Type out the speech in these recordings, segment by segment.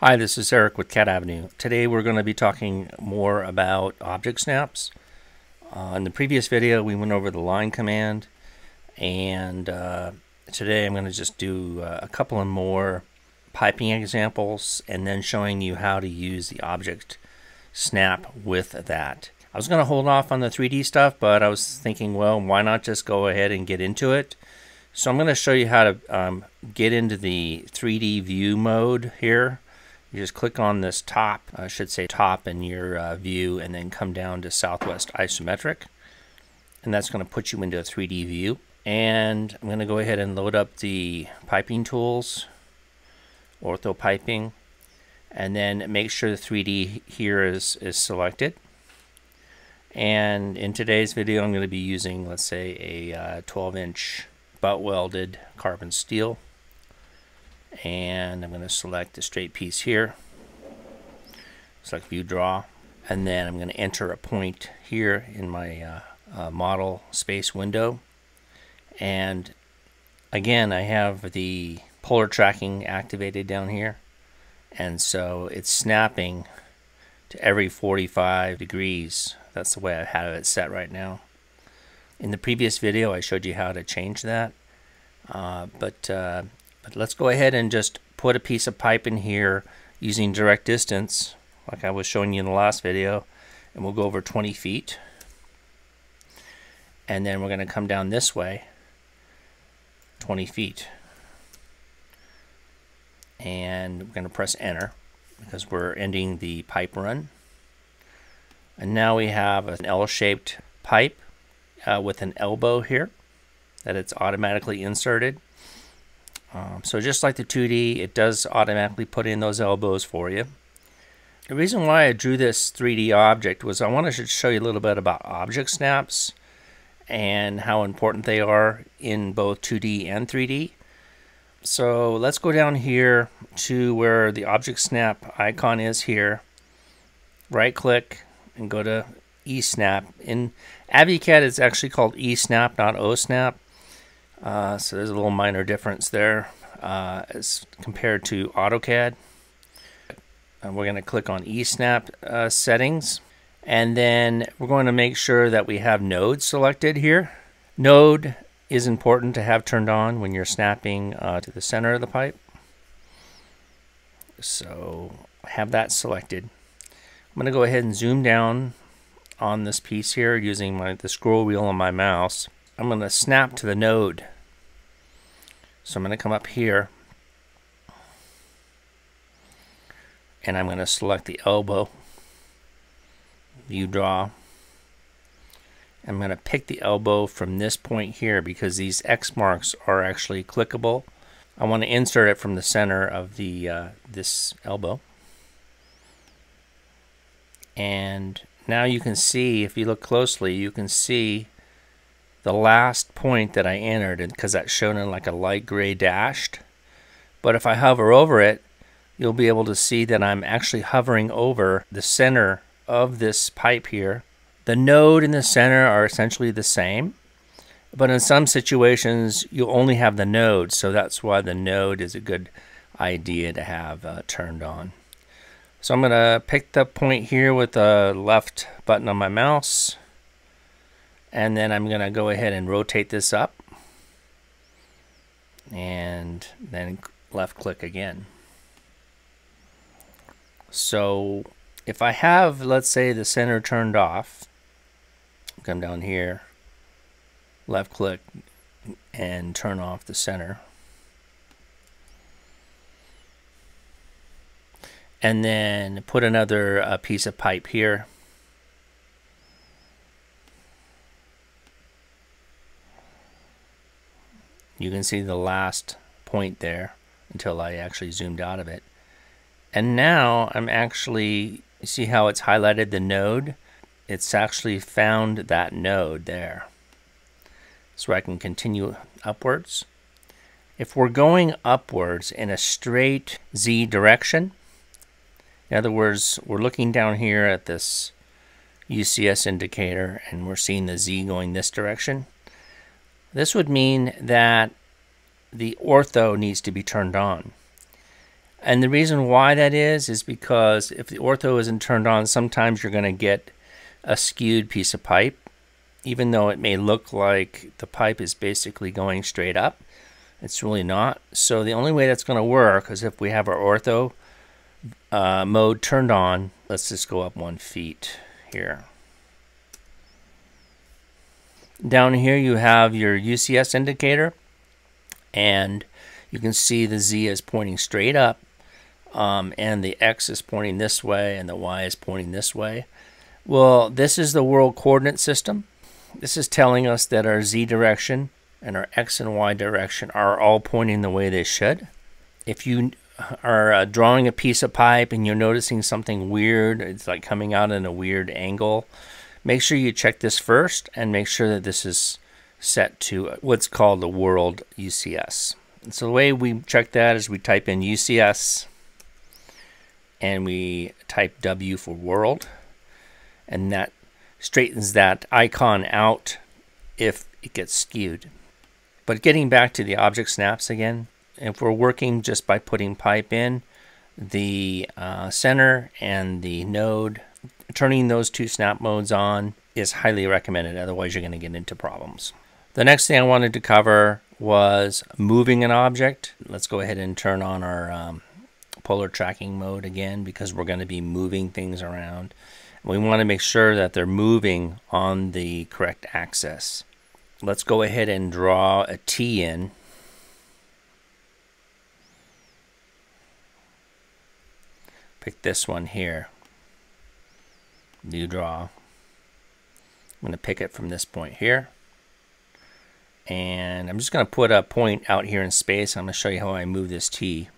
Hi, this is Eric with CAD Avenue. Today we're going to be talking more about object snaps. Uh, in the previous video we went over the line command and uh, today I'm going to just do uh, a couple of more piping examples and then showing you how to use the object snap with that. I was going to hold off on the 3D stuff but I was thinking well why not just go ahead and get into it. So I'm going to show you how to um, get into the 3D view mode here you just click on this top, I should say top in your uh, view, and then come down to Southwest Isometric. And that's going to put you into a 3D view. And I'm going to go ahead and load up the piping tools, ortho piping, and then make sure the 3D here is, is selected. And in today's video, I'm going to be using, let's say, a uh, 12 inch butt welded carbon steel and I'm going to select a straight piece here. Select view draw. And then I'm going to enter a point here in my uh, uh, model space window. And again I have the polar tracking activated down here. And so it's snapping to every 45 degrees. That's the way I have it set right now. In the previous video I showed you how to change that. Uh, but uh, but let's go ahead and just put a piece of pipe in here using direct distance, like I was showing you in the last video, and we'll go over 20 feet. And then we're going to come down this way 20 feet. And we're going to press enter because we're ending the pipe run. And now we have an L-shaped pipe uh, with an elbow here that it's automatically inserted. Um, so just like the 2D, it does automatically put in those elbows for you. The reason why I drew this 3D object was I wanted to show you a little bit about object snaps and how important they are in both 2D and 3D. So let's go down here to where the object snap icon is here. Right click and go to eSnap. In AViCAD it's actually called eSnap, not OSnap. Uh, so there's a little minor difference there uh, as compared to AutoCAD. And we're going to click on eSnap uh, settings. And then we're going to make sure that we have node selected here. Node is important to have turned on when you're snapping uh, to the center of the pipe. So have that selected. I'm going to go ahead and zoom down on this piece here using my the scroll wheel on my mouse. I'm going to snap to the node. So I'm going to come up here and I'm going to select the elbow, view draw. I'm going to pick the elbow from this point here because these X marks are actually clickable. I want to insert it from the center of the uh, this elbow. And now you can see, if you look closely, you can see the last point that I entered and because that's shown in like a light gray dashed. But if I hover over it, you'll be able to see that I'm actually hovering over the center of this pipe here. The node and the center are essentially the same, but in some situations you'll only have the node, so that's why the node is a good idea to have uh, turned on. So I'm going to pick the point here with the left button on my mouse and then I'm going to go ahead and rotate this up and then left click again. So if I have, let's say, the center turned off, come down here, left click, and turn off the center. And then put another uh, piece of pipe here. You can see the last point there until I actually zoomed out of it. And now I'm actually, see how it's highlighted the node? It's actually found that node there. So I can continue upwards. If we're going upwards in a straight Z direction, in other words, we're looking down here at this UCS indicator and we're seeing the Z going this direction. This would mean that the ortho needs to be turned on. And the reason why that is, is because if the ortho isn't turned on, sometimes you're going to get a skewed piece of pipe, even though it may look like the pipe is basically going straight up. It's really not. So the only way that's going to work is if we have our ortho uh, mode turned on. Let's just go up one feet here. Down here you have your UCS indicator and you can see the Z is pointing straight up um, and the X is pointing this way and the Y is pointing this way. Well, this is the world coordinate system. This is telling us that our Z direction and our X and Y direction are all pointing the way they should. If you are uh, drawing a piece of pipe and you're noticing something weird, it's like coming out in a weird angle, make sure you check this first and make sure that this is set to what's called the world UCS. And so the way we check that is we type in UCS and we type W for world and that straightens that icon out if it gets skewed. But getting back to the object snaps again, if we're working just by putting pipe in, the uh, center and the node, turning those two snap modes on is highly recommended. Otherwise, you're going to get into problems. The next thing I wanted to cover was moving an object. Let's go ahead and turn on our um, polar tracking mode again because we're going to be moving things around. We want to make sure that they're moving on the correct axis. Let's go ahead and draw a T in pick this one here. New draw. I'm going to pick it from this point here. And I'm just going to put a point out here in space. I'm going to show you how I move this T.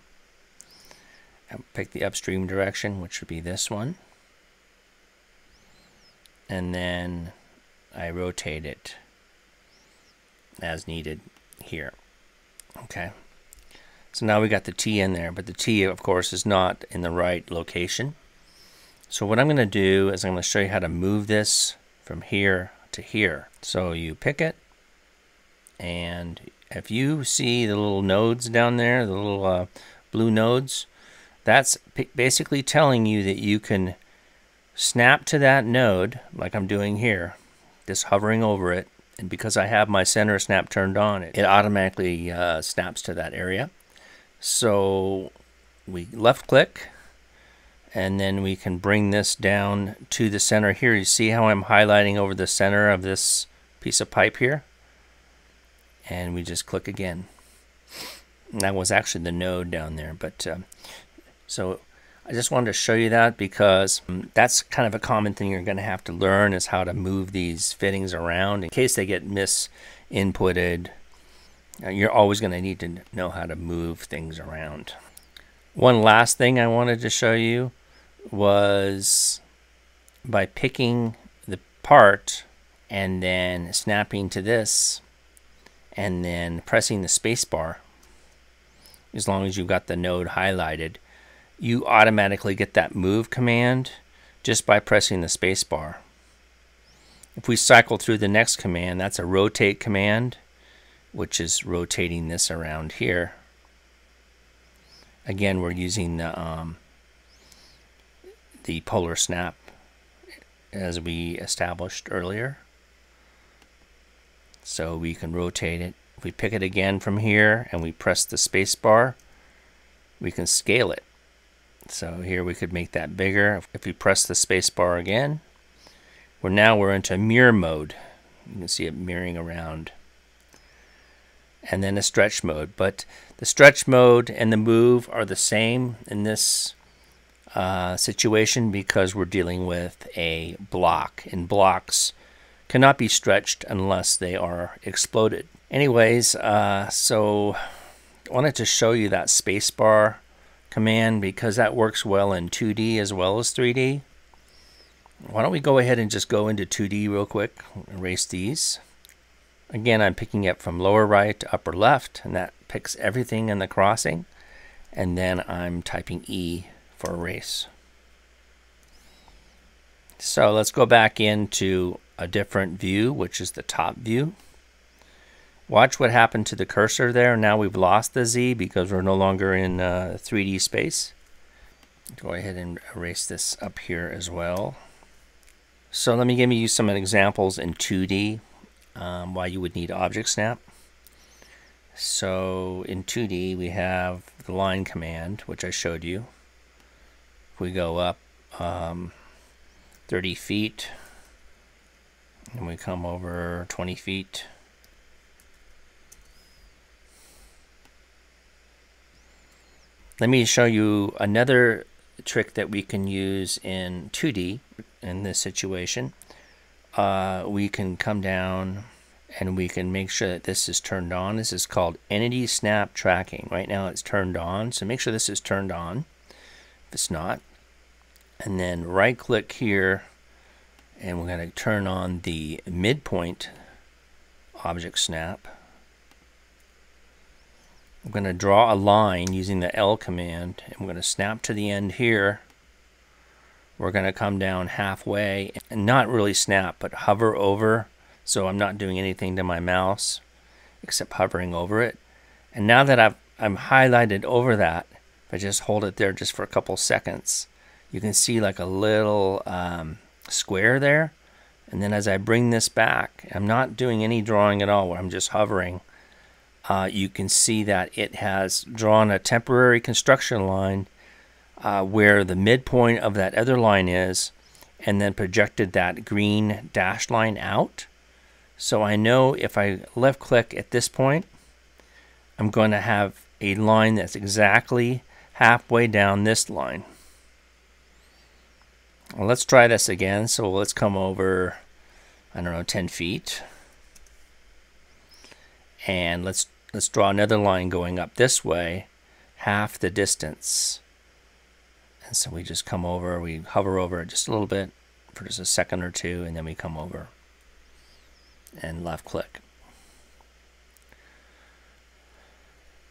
I'll pick the upstream direction, which would be this one. And then I rotate it as needed here. Okay. So now we got the T in there, but the T, of course, is not in the right location. So what I'm going to do is I'm going to show you how to move this from here to here. So you pick it, and if you see the little nodes down there, the little uh, blue nodes, that's basically telling you that you can snap to that node, like I'm doing here, just hovering over it, and because I have my center snap turned on, it, it automatically uh, snaps to that area. So we left click and then we can bring this down to the center here. You see how I'm highlighting over the center of this piece of pipe here? And we just click again. And that was actually the node down there. But uh, so I just wanted to show you that because um, that's kind of a common thing you're going to have to learn is how to move these fittings around in case they get misinputted you're always going to need to know how to move things around. One last thing I wanted to show you was by picking the part and then snapping to this and then pressing the spacebar as long as you've got the node highlighted you automatically get that move command just by pressing the spacebar. If we cycle through the next command, that's a rotate command which is rotating this around here. Again, we're using the, um, the polar snap as we established earlier. So we can rotate it. If we pick it again from here and we press the space bar, we can scale it. So here we could make that bigger. If we press the space bar again, we're now we're into mirror mode. You can see it mirroring around and then a stretch mode. But the stretch mode and the move are the same in this uh, situation because we're dealing with a block, and blocks cannot be stretched unless they are exploded. Anyways, uh, so I wanted to show you that spacebar command because that works well in 2D as well as 3D. Why don't we go ahead and just go into 2D real quick, erase these. Again, I'm picking up from lower right to upper left, and that picks everything in the crossing. And then I'm typing E for erase. So let's go back into a different view, which is the top view. Watch what happened to the cursor there. Now we've lost the Z because we're no longer in uh, 3D space. Go ahead and erase this up here as well. So let me give you some examples in 2D um, why you would need Object Snap. So in 2D we have the line command which I showed you. If we go up um, 30 feet and we come over 20 feet Let me show you another trick that we can use in 2D in this situation. Uh, we can come down and we can make sure that this is turned on. This is called Entity Snap Tracking. Right now it's turned on, so make sure this is turned on if it's not. And then right click here and we're going to turn on the midpoint object snap. I'm going to draw a line using the L command. and I'm going to snap to the end here. We're going to come down halfway and not really snap, but hover over. So I'm not doing anything to my mouse except hovering over it. And now that I've, I'm highlighted over that, if I just hold it there just for a couple seconds, you can see like a little um, square there. And then as I bring this back, I'm not doing any drawing at all, where I'm just hovering uh, you can see that it has drawn a temporary construction line uh, where the midpoint of that other line is and then projected that green dashed line out. So I know if I left click at this point, I'm going to have a line that's exactly halfway down this line. Well, let's try this again. So let's come over, I don't know, 10 feet. And let's Let's draw another line going up this way, half the distance. And so we just come over, we hover over it just a little bit for just a second or two, and then we come over and left click.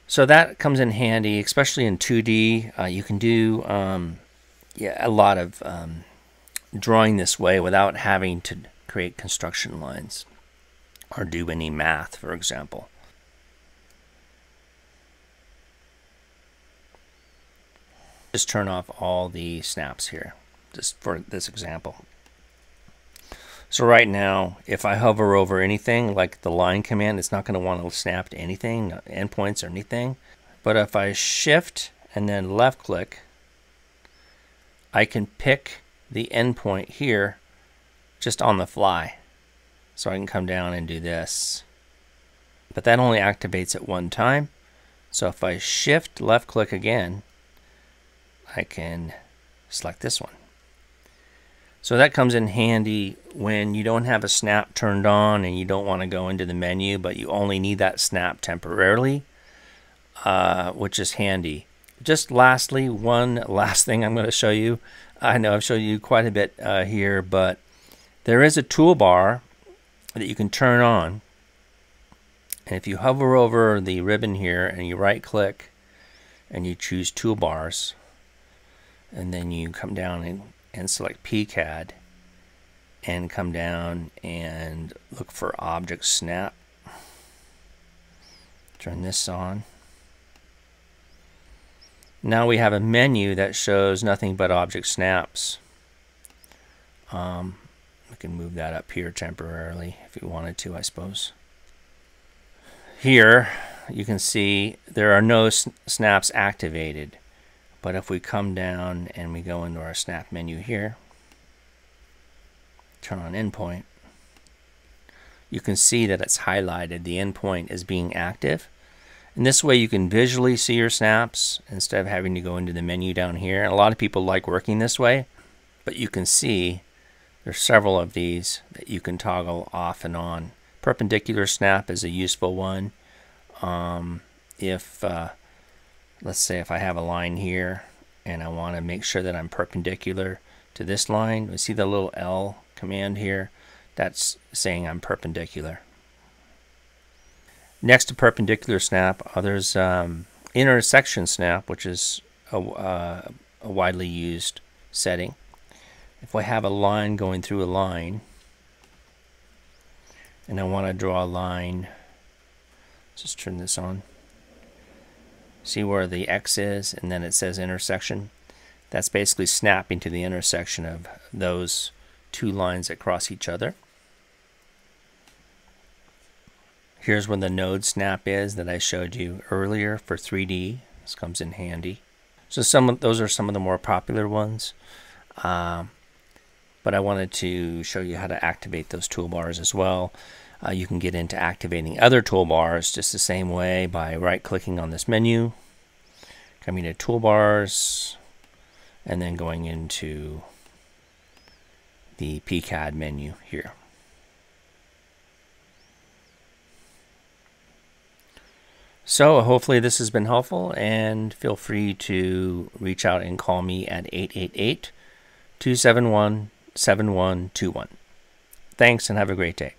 So that comes in handy, especially in 2D. Uh, you can do um, yeah, a lot of um, drawing this way without having to create construction lines or do any math, for example. Just turn off all the snaps here, just for this example. So right now, if I hover over anything, like the line command, it's not going to want to snap to anything, endpoints or anything. But if I shift and then left click, I can pick the endpoint here just on the fly. So I can come down and do this. But that only activates at one time. So if I shift left click again, I can select this one. So that comes in handy when you don't have a snap turned on and you don't want to go into the menu, but you only need that snap temporarily, uh, which is handy. Just lastly, one last thing I'm going to show you. I know I've shown you quite a bit uh, here, but there is a toolbar that you can turn on. And if you hover over the ribbon here and you right click and you choose toolbars, and then you come down and, and select PCAD and come down and look for object snap. Turn this on. Now we have a menu that shows nothing but object snaps. Um, we can move that up here temporarily if we wanted to I suppose. Here you can see there are no snaps activated but if we come down and we go into our snap menu here, turn on endpoint, you can see that it's highlighted. The endpoint is being active. And this way you can visually see your snaps instead of having to go into the menu down here. And a lot of people like working this way, but you can see there's several of these that you can toggle off and on. Perpendicular snap is a useful one. Um, if uh, let's say if I have a line here and I want to make sure that I'm perpendicular to this line, we see the little L command here, that's saying I'm perpendicular. Next to perpendicular snap, uh, there's um, intersection snap, which is a, uh, a widely used setting. If I have a line going through a line, and I want to draw a line Just turn this on. See where the X is, and then it says intersection. That's basically snapping to the intersection of those two lines that cross each other. Here's where the node snap is that I showed you earlier for 3D. This comes in handy. So some of those are some of the more popular ones. Um, but I wanted to show you how to activate those toolbars as well. Uh, you can get into activating other toolbars just the same way by right clicking on this menu, coming to toolbars, and then going into the PCAD menu here. So hopefully this has been helpful and feel free to reach out and call me at 888 271 7121. Thanks and have a great day.